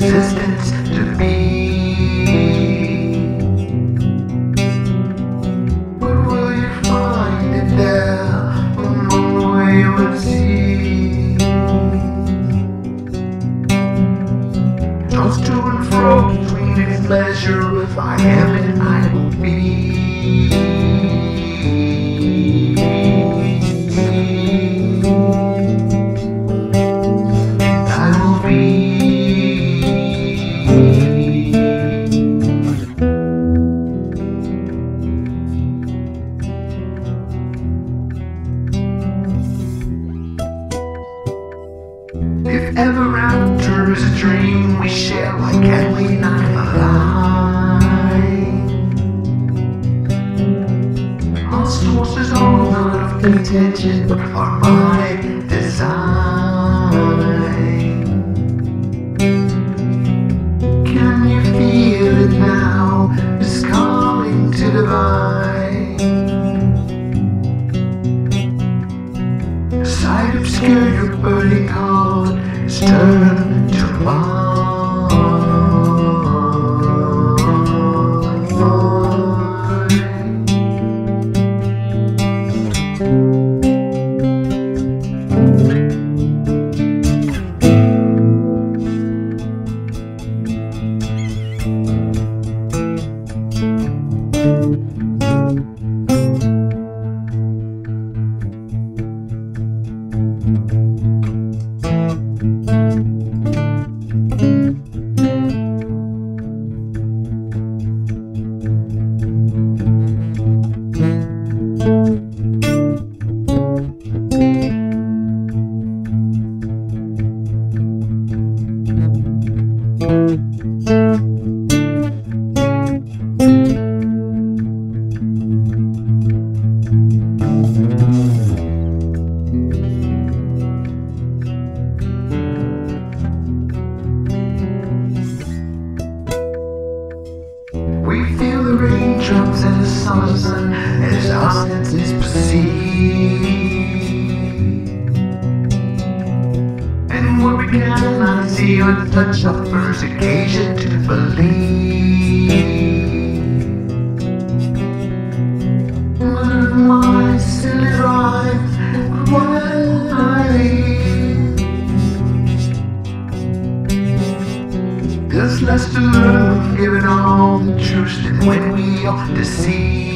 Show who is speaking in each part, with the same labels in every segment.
Speaker 1: existence scare your buddy called to Tomorrow. Samson as Abends ins Perceive. And what we cannot see or touch offers occasion to believe. to see.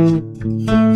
Speaker 1: Música